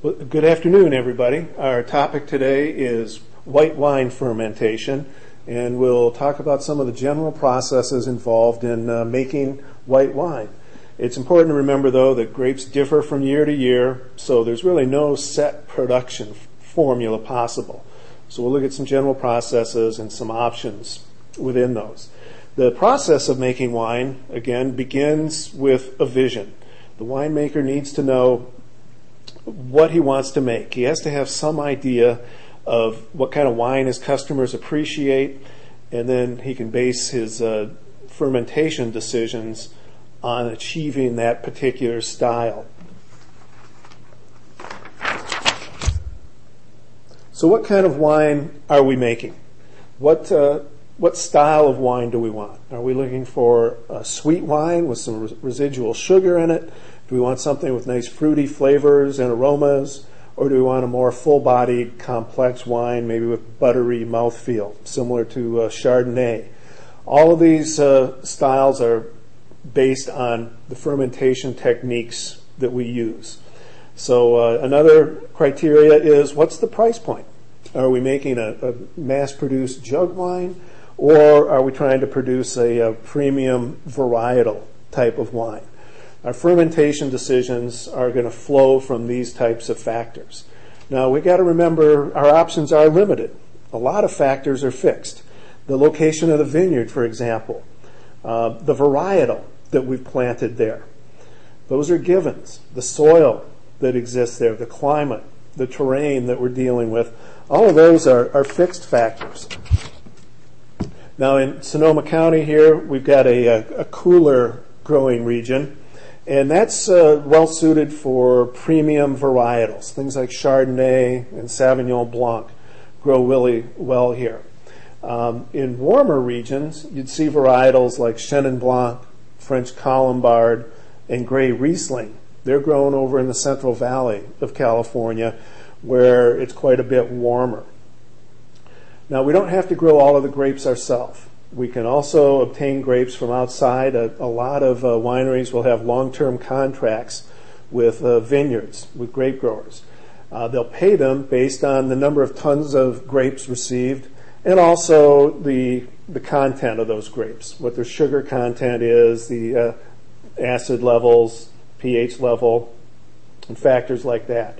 Well, good afternoon, everybody. Our topic today is white wine fermentation, and we'll talk about some of the general processes involved in uh, making white wine. It's important to remember, though, that grapes differ from year to year, so there's really no set production formula possible. So we'll look at some general processes and some options within those. The process of making wine, again, begins with a vision. The winemaker needs to know what he wants to make. He has to have some idea of what kind of wine his customers appreciate, and then he can base his uh, fermentation decisions on achieving that particular style. So, what kind of wine are we making? What uh, what style of wine do we want? Are we looking for a sweet wine with some residual sugar in it? Do we want something with nice fruity flavors and aromas? Or do we want a more full bodied, complex wine, maybe with buttery mouthfeel, similar to uh, Chardonnay? All of these uh, styles are based on the fermentation techniques that we use. So, uh, another criteria is what's the price point? Are we making a, a mass produced jug wine? or are we trying to produce a, a premium varietal type of wine? Our fermentation decisions are going to flow from these types of factors. Now, we've got to remember our options are limited. A lot of factors are fixed. The location of the vineyard, for example, uh, the varietal that we've planted there. Those are givens. The soil that exists there, the climate, the terrain that we're dealing with, all of those are, are fixed factors. Now in Sonoma County here, we've got a, a, a cooler growing region, and that's uh, well suited for premium varietals. Things like Chardonnay and Sauvignon Blanc grow really well here. Um, in warmer regions, you'd see varietals like Chenin Blanc, French Colombard, and Gray Riesling. They're grown over in the Central Valley of California, where it's quite a bit warmer. Now, we don't have to grow all of the grapes ourselves. We can also obtain grapes from outside. A, a lot of uh, wineries will have long term contracts with uh, vineyards, with grape growers. Uh, they'll pay them based on the number of tons of grapes received and also the, the content of those grapes, what their sugar content is, the uh, acid levels, pH level, and factors like that.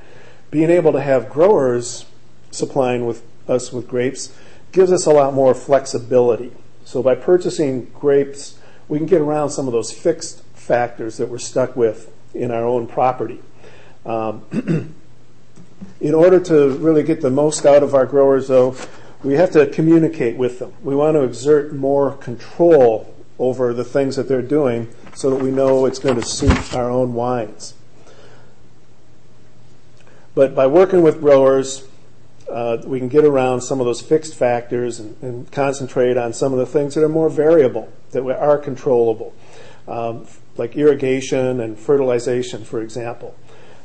Being able to have growers supplying with us with grapes gives us a lot more flexibility. So by purchasing grapes, we can get around some of those fixed factors that we're stuck with in our own property. Um, in order to really get the most out of our growers, though, we have to communicate with them. We want to exert more control over the things that they're doing so that we know it's going to suit our own wines. But by working with growers, uh, we can get around some of those fixed factors and, and, concentrate on some of the things that are more variable, that are controllable, um, like irrigation and fertilization, for example.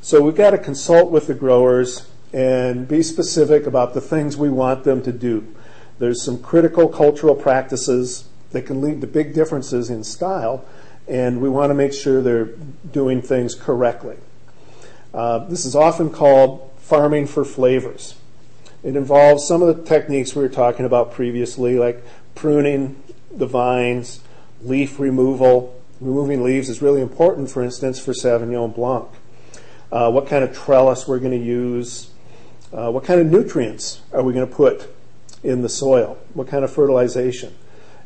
So we've got to consult with the growers and be specific about the things we want them to do. There's some critical cultural practices that can lead to big differences in style, and we want to make sure they're doing things correctly. Uh, this is often called farming for flavors. It involves some of the techniques we were talking about previously, like pruning the vines, leaf removal. Removing leaves is really important, for instance, for Sauvignon Blanc. Uh, what kind of trellis we're going to use, uh, what kind of nutrients are we going to put in the soil, what kind of fertilization,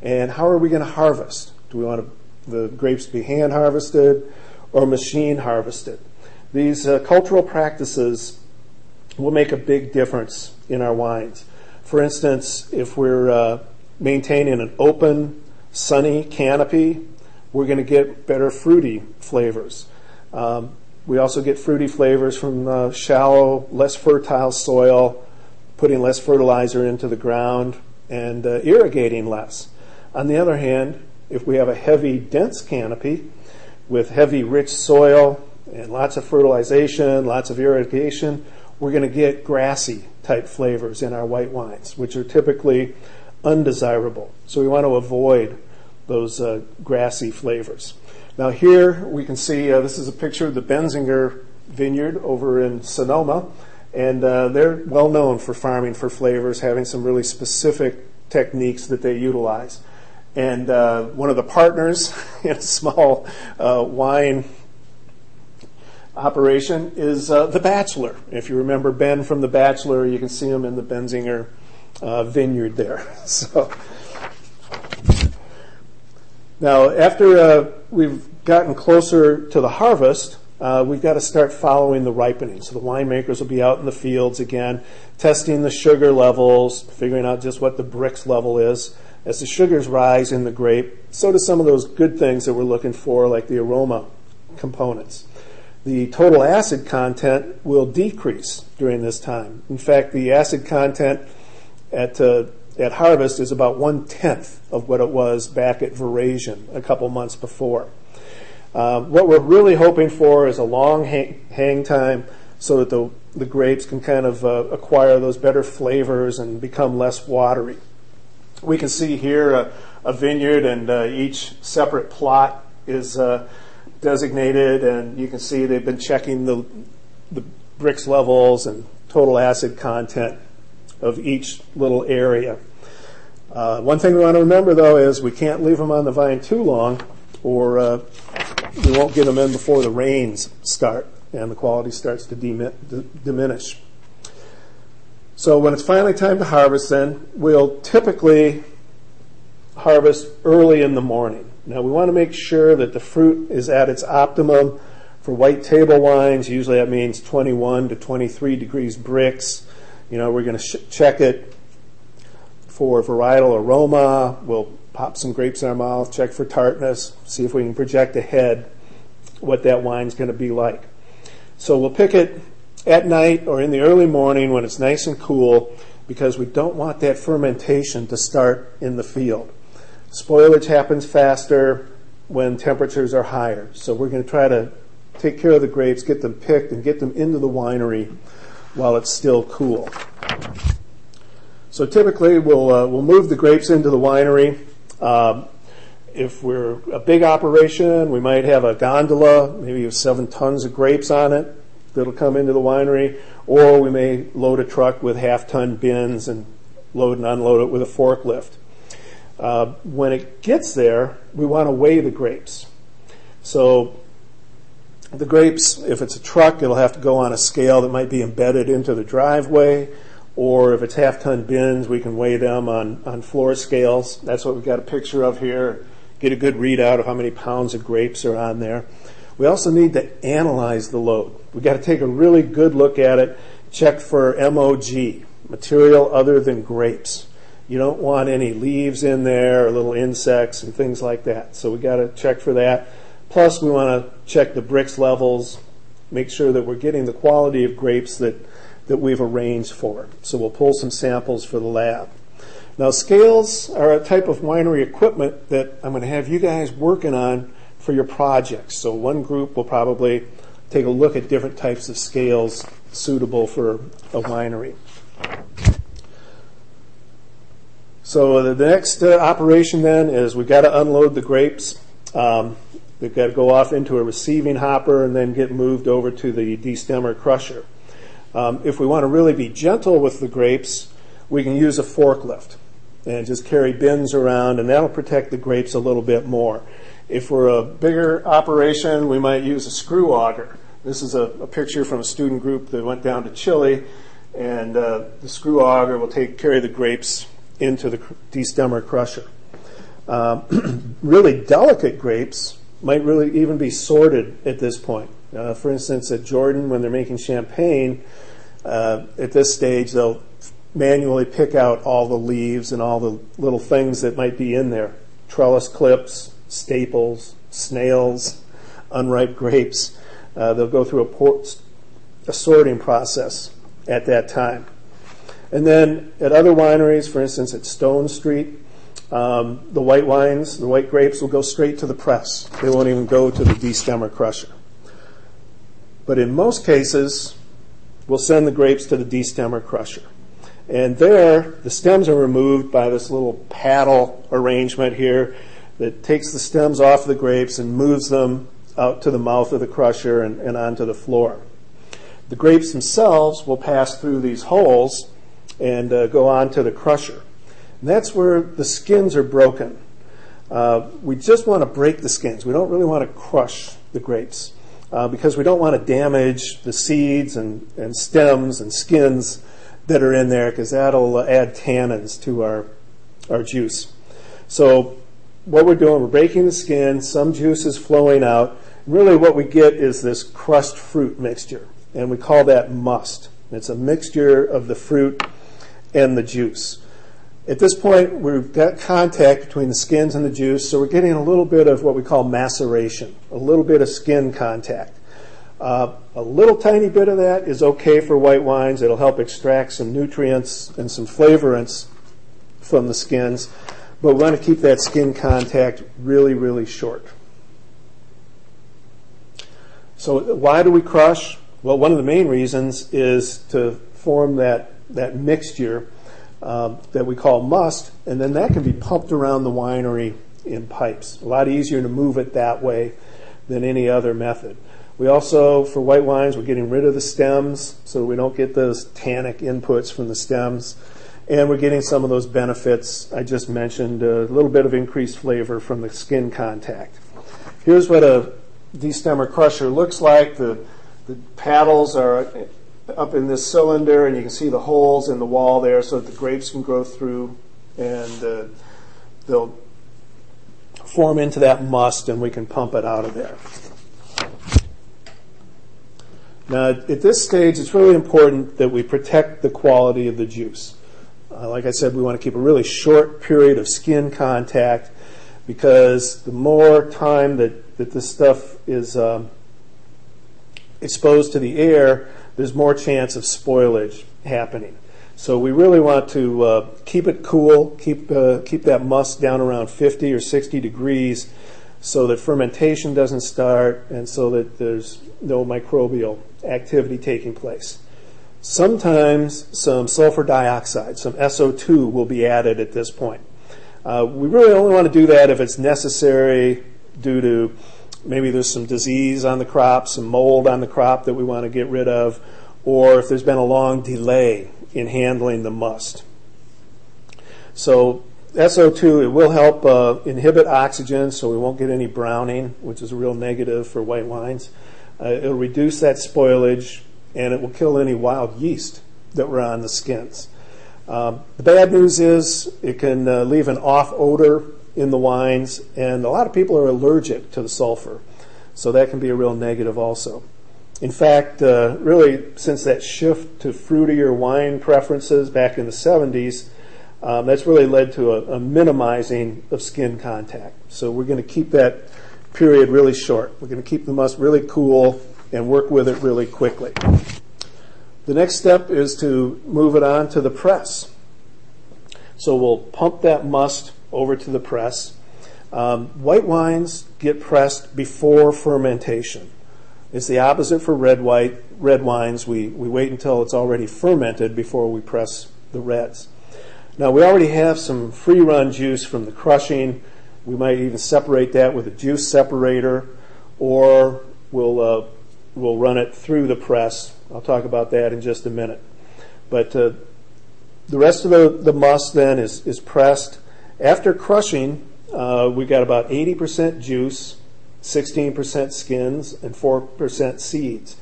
and how are we going to harvest? Do we want the grapes to be hand harvested or machine harvested? These uh, cultural practices will make a big difference in our wines. For instance, if we're uh, maintaining an open, sunny canopy, we're going to get better fruity flavors. Um, we also get fruity flavors from uh, shallow, less fertile soil, putting less fertilizer into the ground, and uh, irrigating less. On the other hand, if we have a heavy, dense canopy with heavy, rich soil and lots of fertilization, lots of irrigation, we're going to get grassy type flavors in our white wines, which are typically undesirable. So we want to avoid those uh, grassy flavors. Now here we can see uh, this is a picture of the Benzinger vineyard over in Sonoma, and uh, they're well known for farming for flavors, having some really specific techniques that they utilize. And uh, one of the partners in a small uh, wine operation is uh, The Bachelor. If you remember Ben from The Bachelor, you can see him in the Benzinger uh, vineyard there. So now, after uh, we've gotten closer to the harvest, uh, we've got to start following the ripening. So the winemakers will be out in the fields again, testing the sugar levels, figuring out just what the Brix level is. As the sugars rise in the grape, so do some of those good things that we're looking for, like the aroma components. The total acid content will decrease during this time. In fact, the acid content at uh, at harvest is about one tenth of what it was back at veraison a couple months before. Um, what we're really hoping for is a long hang, hang time so that the, the grapes can kind of uh, acquire those better flavors and become less watery. We can see here a, a vineyard, and uh, each separate plot is uh, designated, and you can see they've been checking the, the Brix levels and total acid content of each little area. Uh, one thing we want to remember, though, is we can't leave them on the vine too long, or uh, we won't get them in before the rains start and the quality starts to dimi- d- diminish. So when it's finally time to harvest, then we'll typically harvest early in the morning. Now we want to make sure that the fruit is at its optimum. For white table wines, usually that means 21 to 23 degrees Brix. You know, we're going to check it for varietal aroma. We'll pop some grapes in our mouth, check for tartness, see if we can project ahead what that wine's going to be like. So we'll pick it at night or in the early morning when it's nice and cool because we don't want that fermentation to start in the field. Spoilage happens faster when temperatures are higher. So we're going to try to take care of the grapes, get them picked, and get them into the winery while it's still cool. So typically, we'll uh, we'll move the grapes into the winery. Um, if we're a big operation, we might have a gondola, maybe with seven tons of grapes on it, that'll come into the winery, or we may load a truck with half-ton bins and load and unload it with a forklift. Uh, when it gets there, we want to weigh the grapes. So the grapes, if it's a truck, it'll have to go on a scale that might be embedded into the driveway. Or if it's half ton bins, we can weigh them on, on floor scales. That's what we've got a picture of here. Get a good readout of how many pounds of grapes are on there. We also need to analyze the load. We've got to take a really good look at it, check for MOG, material other than grapes. You don't want any leaves in there or little insects and things like that. So we got to check for that. Plus, we want to check the Brix levels, make sure that we're getting the quality of grapes that, that we've arranged for. So we'll pull some samples for the lab. Now, scales are a type of winery equipment that I'm going to have you guys working on for your projects. So one group will probably take a look at different types of scales suitable for a winery. So the next uh, operation then is we've got to unload the grapes. Um, They've got to go off into a receiving hopper and then get moved over to the destemmer crusher. Um, if we want to really be gentle with the grapes, we can use a forklift and just carry bins around, and that'll protect the grapes a little bit more. If we're a bigger operation, we might use a screw auger. This is a, a picture from a student group that went down to Chile, and uh, the screw auger will take carry the grapes into the destemmer crusher. Um, really delicate grapes might really even be sorted at this point. Uh, for instance, at Jordan, when they're making champagne, uh, at this stage, they'll manually pick out all the leaves and all the little things that might be in there trellis clips, staples, snails, unripe grapes. Uh, they'll go through a, a sorting process at that time. And then at other wineries, for instance, at Stone Street, um, the white wines, the white grapes will go straight to the press. They won't even go to the destemmer crusher. But in most cases, we'll send the grapes to the destemmer crusher. And there, the stems are removed by this little paddle arrangement here that takes the stems off the grapes and moves them out to the mouth of the crusher and, and onto the floor. The grapes themselves will pass through these holes and uh, go on to the crusher. And that's where the skins are broken. Uh, we just want to break the skins. We don't really want to crush the grapes uh, because we don't want to damage the seeds and, and stems and skins that are in there because that'll add tannins to our, our juice. So what we're doing, we're breaking the skin, some juice is flowing out. Really what we get is this crushed fruit mixture, and we call that must. It's a mixture of the fruit and the juice. At this point, we've got contact between the skins and the juice, so we're getting a little bit of what we call maceration, a little bit of skin contact. Uh, a little tiny bit of that is okay for white wines. It'll help extract some nutrients and some flavorants from the skins, but we want to keep that skin contact really, really short. So, why do we crush? Well, one of the main reasons is to form that, that mixture um, that we call must, and then that can be pumped around the winery in pipes. A lot easier to move it that way than any other method. We also, for white wines, we're getting rid of the stems so we don't get those tannic inputs from the stems. And we're getting some of those benefits I just mentioned, a little bit of increased flavor from the skin contact. Here's what a destemmer crusher looks like. The, the paddles are up in this cylinder, and you can see the holes in the wall there so that the grapes can grow through, and uh, they'll form into that must, and we can pump it out of there. Now, at this stage, it's really important that we protect the quality of the juice. Uh, like I said, we want to keep a really short period of skin contact because the more time that, that this stuff is um, exposed to the air, there's more chance of spoilage happening. So we really want to uh, keep it cool, keep uh, keep that must down around 50 or 60 degrees, so that fermentation doesn't start, and so that there's no microbial activity taking place. Sometimes some sulfur dioxide, some SO2, will be added at this point. Uh, we really only want to do that if it's necessary due to maybe there's some disease on the crop, some mold on the crop that we want to get rid of, or if there's been a long delay in handling the must. So SO2, it will help uh, inhibit oxygen so we won't get any browning, which is a real negative for white wines. Uh, it'll reduce that spoilage and it will kill any wild yeast that were on the skins. Um, the bad news is it can uh, leave an off odor in the wines, and a lot of people are allergic to the sulfur, so that can be a real negative also. In fact, uh, really, since that shift to fruitier wine preferences back in the 70s, um, that's really led to a, a minimizing of skin contact. So we're going to keep that period really short. We're going to keep the must really cool and work with it really quickly. The next step is to move it on to the press. So we'll pump that must over to the press. Um, white wines get pressed before fermentation. It's the opposite for red white red wines. We we wait until it's already fermented before we press the reds. Now we already have some free run juice from the crushing. We might even separate that with a juice separator, or we'll uh, we'll run it through the press. I'll talk about that in just a minute. But uh, the rest of the, the must then is, is pressed. After crushing, uh, we got about 80% juice, 16% skins, and 4% seeds.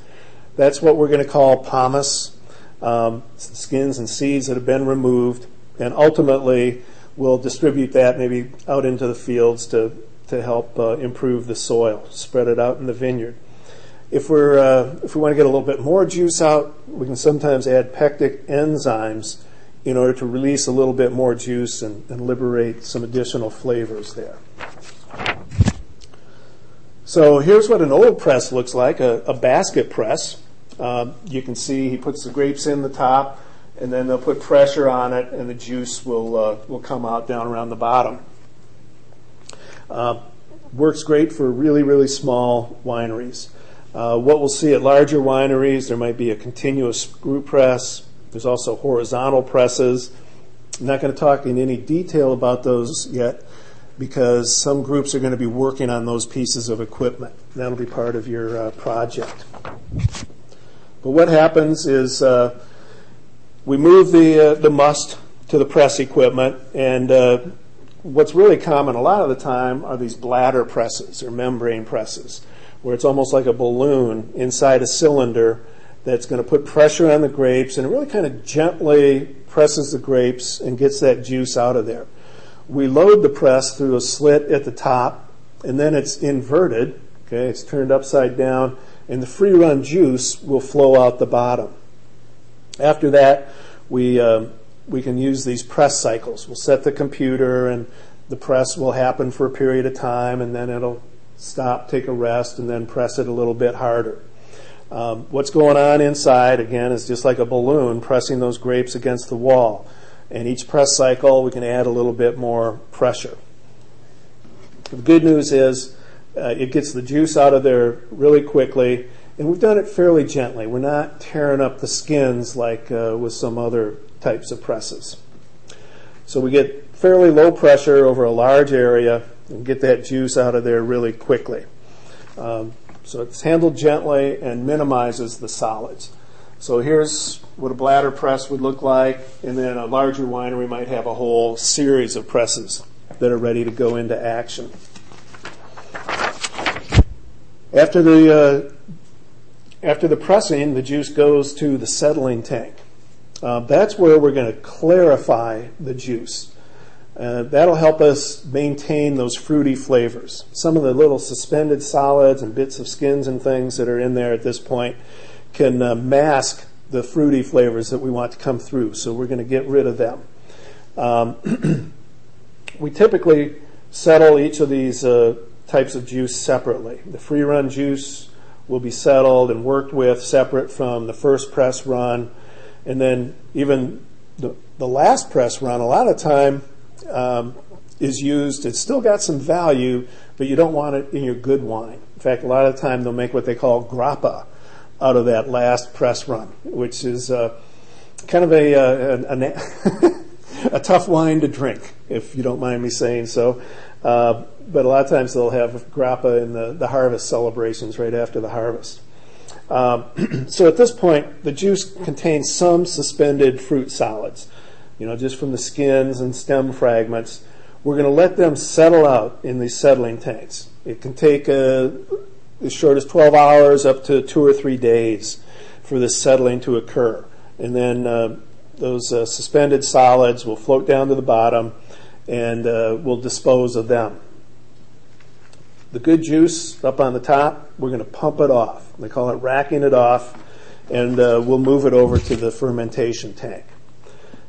That's what we're going to call pomace, um, skins and seeds that have been removed, and ultimately we'll distribute that maybe out into the fields to, to help uh, improve the soil, spread it out in the vineyard. If we're uh, if we want to get a little bit more juice out, we can sometimes add pectic enzymes in order to release a little bit more juice and, and liberate some additional flavors there. So here's what an old press looks like, a, a basket press. Um, you can see he puts the grapes in the top, and then they'll put pressure on it, and the juice will uh, will come out down around the bottom. Uh, works great for really really small wineries. Uh, what we'll see at larger wineries, there might be a continuous screw press. There's also horizontal presses. I'm not going to talk in any detail about those yet because some groups are going to be working on those pieces of equipment. That'll be part of your uh, project. But what happens is uh, we move the, uh, the must to the press equipment, and uh, what's really common a lot of the time are these bladder presses or membrane presses, where it's almost like a balloon inside a cylinder that's going to put pressure on the grapes and it really kind of gently presses the grapes and gets that juice out of there. We load the press through a slit at the top, and then it's inverted. Okay, it's turned upside down, and the free run juice will flow out the bottom. After that, we um, we can use these press cycles. We'll set the computer and the press will happen for a period of time and then it'll stop, take a rest, and then press it a little bit harder. Um, what's going on inside, again, is just like a balloon pressing those grapes against the wall. And each press cycle, we can add a little bit more pressure. The good news is uh, it gets the juice out of there really quickly, and we've done it fairly gently. We're not tearing up the skins like uh, with some other types of presses. So we get fairly low pressure over a large area and get that juice out of there really quickly. Um, so it's handled gently and minimizes the solids. So here's what a bladder press would look like, and then a larger winery might have a whole series of presses that are ready to go into action. After the uh, after the pressing, the juice goes to the settling tank. Uh, that's where we're going to clarify the juice. Uh, that'll help us maintain those fruity flavors. Some of the little suspended solids and bits of skins and things that are in there at this point can uh, mask the fruity flavors that we want to come through, so we're going to get rid of them. Um, we typically settle each of these uh, types of juice separately. The free run juice will be settled and worked with separate from the first press run and then even the, the last press run, a lot of time um, is used. It's still got some value, but you don't want it in your good wine. In fact, a lot of the time they'll make what they call grappa out of that last press run, which is uh, kind of a, uh, a, tough wine to drink, if you don't mind me saying so. Uh, but a lot of times they'll have grappa in the, the harvest celebrations right after the harvest. Um, so at this point, the juice contains some suspended fruit solids, you know, just from the skins and stem fragments. We're going to let them settle out in these settling tanks. It can take uh, as short as 12 hours up to two or three days for this settling to occur. And then uh, those uh, suspended solids will float down to the bottom and uh, we'll dispose of them the good juice up on the top, we're going to pump it off. They call it racking it off, and uh, we'll move it over to the fermentation tank.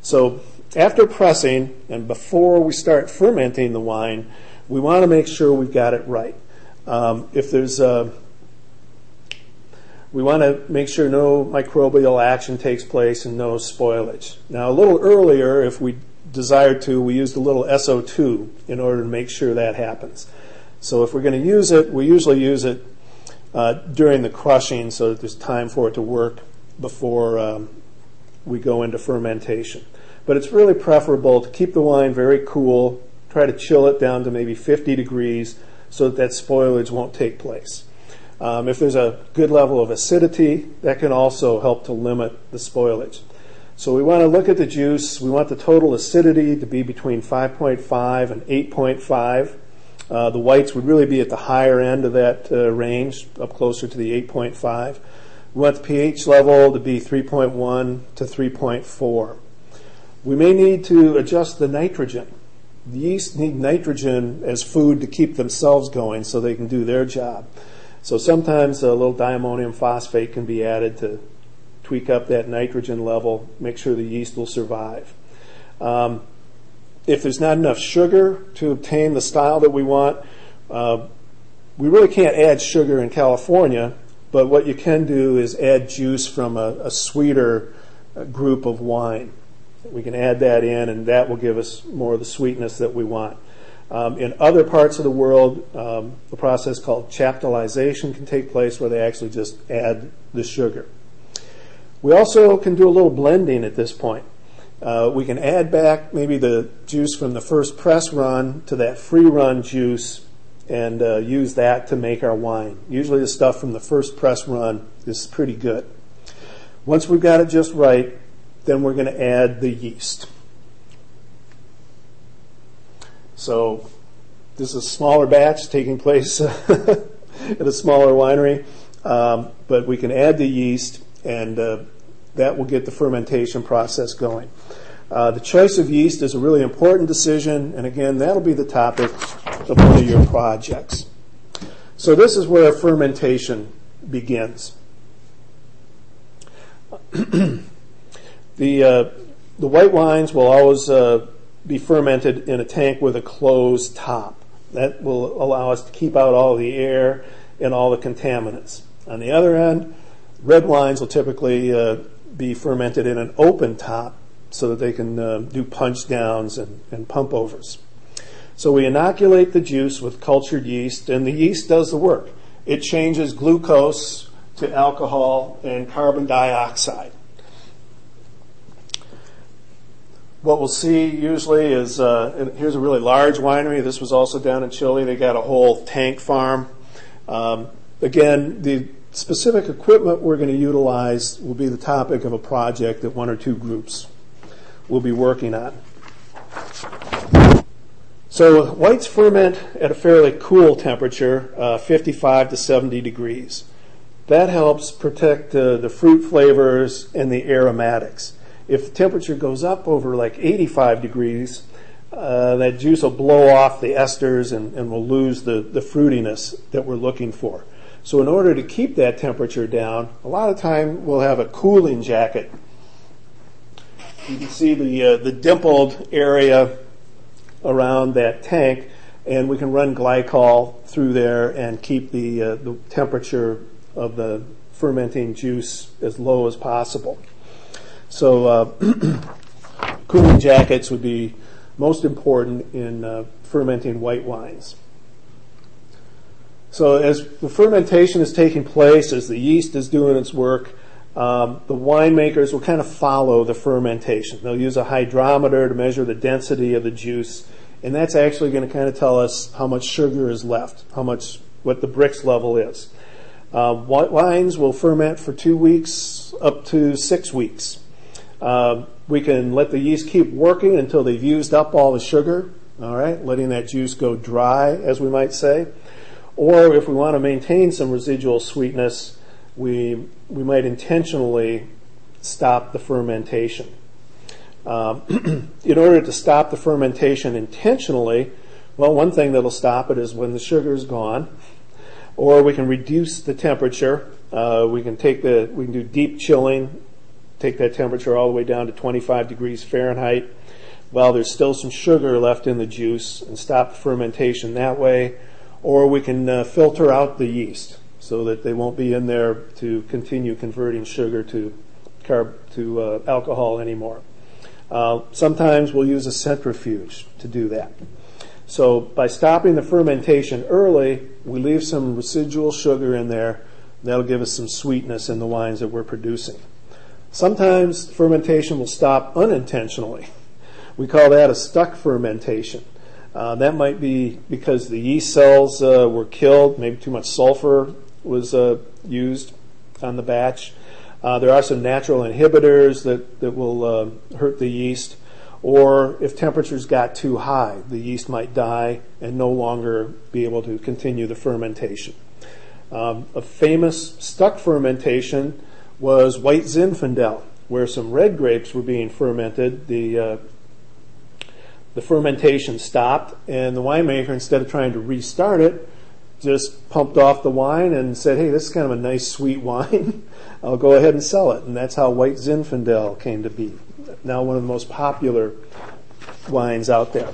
So after pressing and before we start fermenting the wine, we want to make sure we've got it right. Um, if there's a uh, we want to make sure no microbial action takes place and no spoilage. Now, a little earlier, if we desired to, we used a little SO2 in order to make sure that happens. So if we're going to use it, we usually use it uh, during the crushing so that there's time for it to work before um, we go into fermentation. But it's really preferable to keep the wine very cool, try to chill it down to maybe 50 degrees so that that spoilage won't take place. Um, if there's a good level of acidity, that can also help to limit the spoilage. So we want to look at the juice. We want the total acidity to be between 5.5 and 8.5. Uh, the whites would really be at the higher end of that uh, range, up closer to the 8.5. We want the pH level to be 3.1 to 3.4. We may need to adjust the nitrogen. The yeast need nitrogen as food to keep themselves going so they can do their job. So sometimes a little diammonium phosphate can be added to tweak up that nitrogen level, make sure the yeast will survive. Um, if there's not enough sugar to obtain the style that we want, uh, we really can't add sugar in California, but what you can do is add juice from a, a sweeter uh, group of wine. We can add that in, and that will give us more of the sweetness that we want. Um, in other parts of the world, um, a process called chaptalization can take place where they actually just add the sugar. We also can do a little blending at this point. Uh, we can add back maybe the juice from the first press run to that free run juice and uh, use that to make our wine. Usually the stuff from the first press run is pretty good. Once we've got it just right, then we're going to add the yeast. So this is a smaller batch taking place at a smaller winery, um, but we can add the yeast and uh, that will get the fermentation process going. Uh, the choice of yeast is a really important decision, and again, that'll be the topic of one of your projects. So this is where fermentation begins. the uh, the white wines will always uh, be fermented in a tank with a closed top. That will allow us to keep out all the air and all the contaminants. On the other end, red wines will typically uh, be fermented in an open top so that they can uh, do punch downs and, and pump overs. So we inoculate the juice with cultured yeast, and the yeast does the work. It changes glucose to alcohol and carbon dioxide. What we'll see usually is uh, here's a really large winery. This was also down in Chile. They got a whole tank farm. Um, again, the specific equipment we're going to utilize will be the topic of a project that one or two groups will be working on. So whites ferment at a fairly cool temperature, uh, 55 to 70 degrees. That helps protect uh, the fruit flavors and the aromatics. If the temperature goes up over like 85 degrees, uh, that juice will blow off the esters and, and we'll lose the, the fruitiness that we're looking for. So in order to keep that temperature down, a lot of time we'll have a cooling jacket. You can see the, uh, the dimpled area around that tank and we can run glycol through there and keep the, uh, the temperature of the fermenting juice as low as possible. So uh, cooling jackets would be most important in uh, fermenting white wines. So as the fermentation is taking place, as the yeast is doing its work, um, the winemakers will kind of follow the fermentation. They'll use a hydrometer to measure the density of the juice, and that's actually going to kind of tell us how much sugar is left, how much what the Brix level is. Uh, white wines will ferment for two weeks up to six weeks. Uh, we can let the yeast keep working until they've used up all the sugar, all right, letting that juice go dry, as we might say. Or if we want to maintain some residual sweetness, we, we might intentionally stop the fermentation. Um, in order to stop the fermentation intentionally, well, one thing that'll stop it is when the sugar is gone, or we can reduce the temperature. Uh, we can take the we can do deep chilling, take that temperature all the way down to 25 degrees Fahrenheit, while there's still some sugar left in the juice, and stop fermentation that way or we can uh, filter out the yeast so that they won't be in there to continue converting sugar to carb to uh, alcohol anymore. Uh, sometimes we'll use a centrifuge to do that. So by stopping the fermentation early, we leave some residual sugar in there. That'll give us some sweetness in the wines that we're producing. Sometimes fermentation will stop unintentionally. We call that a stuck fermentation. Uh, that might be because the yeast cells uh, were killed, maybe too much sulfur was uh, used on the batch. Uh, there are some natural inhibitors that, that will uh, hurt the yeast. Or if temperatures got too high, the yeast might die and no longer be able to continue the fermentation. Um, a famous stuck fermentation was White Zinfandel, where some red grapes were being fermented. The uh, the fermentation stopped, and the winemaker, instead of trying to restart it, just pumped off the wine and said, "Hey, this is kind of a nice sweet wine. I'll go ahead and sell it." And that's how White Zinfandel came to be. Now one of the most popular wines out there.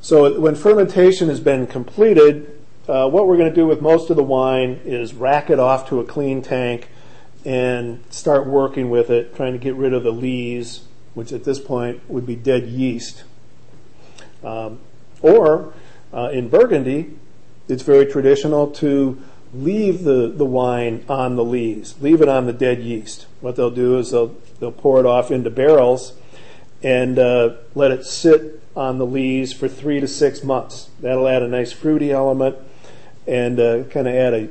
So when fermentation has been completed, uh, what we're going to do with most of the wine is rack it off to a clean tank and start working with it, trying to get rid of the lees which at this point would be dead yeast. Um, or uh, in Burgundy, it's very traditional to leave the, the wine on the lees, leave it on the dead yeast. What they'll do is they'll, they'll pour it off into barrels and uh, let it sit on the lees for three to six months. That'll add a nice fruity element and uh, kind of add a,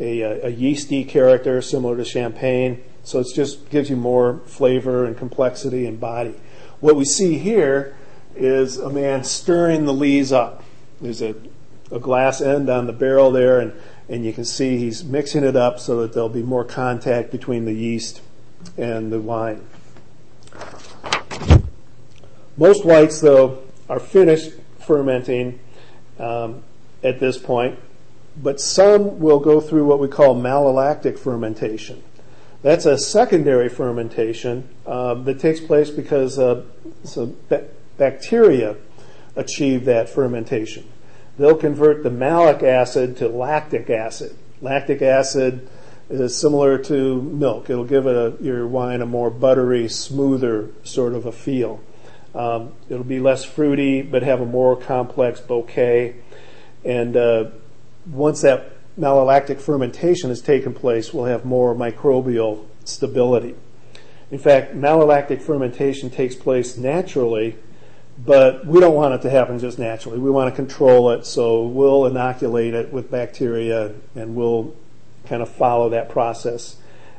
a, a yeasty character similar to champagne. So it just gives you more flavor and complexity and body. What we see here is a man stirring the lees up. There's a, a glass end on the barrel there, and, and you can see he's mixing it up so that there'll be more contact between the yeast and the wine. Most whites, though, are finished fermenting um, at this point, but some will go through what we call malolactic fermentation. That's a secondary fermentation um, that takes place because uh, some ba- bacteria achieve that fermentation. They'll convert the malic acid to lactic acid. Lactic acid is similar to milk. It'll give a, your wine a more buttery, smoother sort of a feel. Um, it'll be less fruity, but have a more complex bouquet. And uh, once that malolactic fermentation has taken place, we'll have more microbial stability. In fact, malolactic fermentation takes place naturally, but we don't want it to happen just naturally. We want to control it, so we'll inoculate it with bacteria and we'll kind of follow that process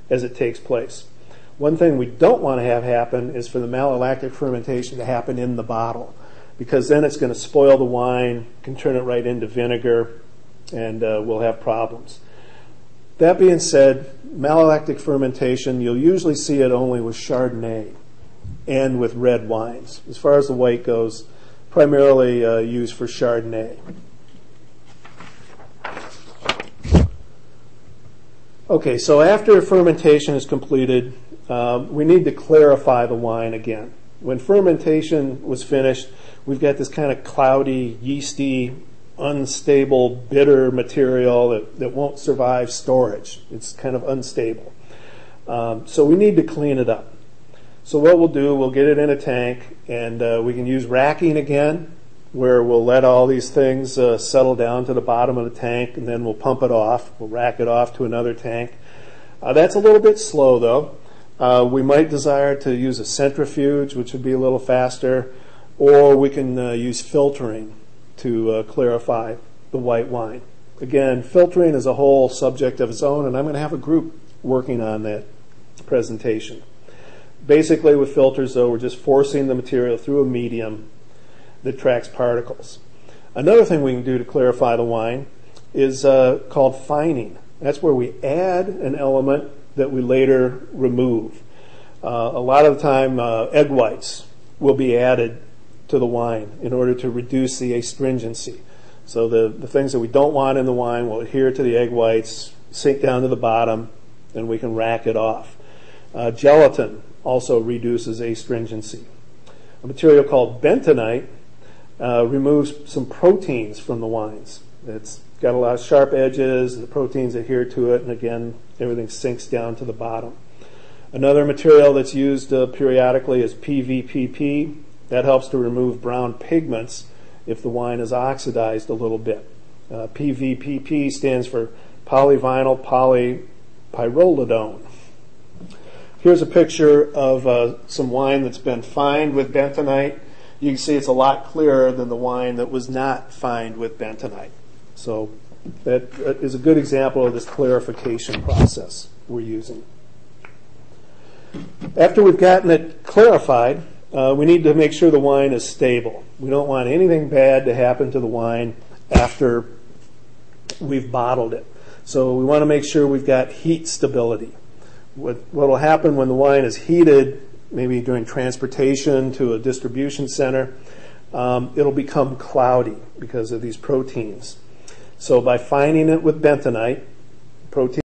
as it takes place. One thing we don't want to have happen is for the malolactic fermentation to happen in the bottle, because then it's going to spoil the wine, can turn it right into vinegar, and uh, we'll have problems. That being said, malolactic fermentation, you'll usually see it only with Chardonnay and with red wines. As far as the white goes, primarily uh, used for Chardonnay. Okay, so after fermentation is completed, um, we need to clarify the wine again. When fermentation was finished, we've got this kind of cloudy, yeasty, unstable, bitter material that, that won't survive storage. It's kind of unstable. Um, so we need to clean it up. So what we'll do, we'll get it in a tank, and uh, we can use racking again, where we'll let all these things uh, settle down to the bottom of the tank, and then we'll pump it off. We'll rack it off to another tank. Uh, that's a little bit slow, though. Uh, we might desire to use a centrifuge, which would be a little faster, or we can uh, use filtering to uh, clarify the white wine. Again, filtering is a whole subject of its own, and I'm going to have a group working on that presentation. Basically, with filters, though, we're just forcing the material through a medium that tracks particles. Another thing we can do to clarify the wine is uh, called fining. That's where we add an element that we later remove. Uh, a lot of the time, uh, egg whites will be added to the wine in order to reduce the astringency. So the, the things that we don't want in the wine will adhere to the egg whites, sink down to the bottom, and we can rack it off. Uh, gelatin also reduces astringency. A material called bentonite uh, removes some proteins from the wines. It's got a lot of sharp edges, the proteins adhere to it, and again, everything sinks down to the bottom. Another material that's used uh, periodically is PVPP. That helps to remove brown pigments if the wine is oxidized a little bit. Uh, PVPP stands for polyvinyl polypyrrolidone. Here's a picture of uh, some wine that's been fined with bentonite. You can see it's a lot clearer than the wine that was not fined with bentonite. So that is a good example of this clarification process we're using. After we've gotten it clarified, uh, we need to make sure the wine is stable. We don't want anything bad to happen to the wine after we've bottled it. So we want to make sure we've got heat stability. What will happen when the wine is heated, maybe during transportation to a distribution center, um, it'll become cloudy because of these proteins. So by fining it with bentonite, protein